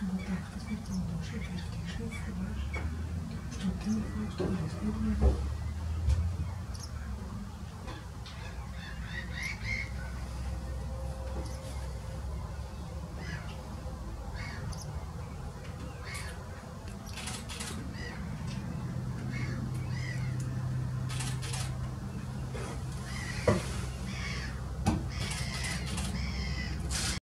Вот так, посмотрите, ладоши, прикиши, сюда. Тут ты не хочешь,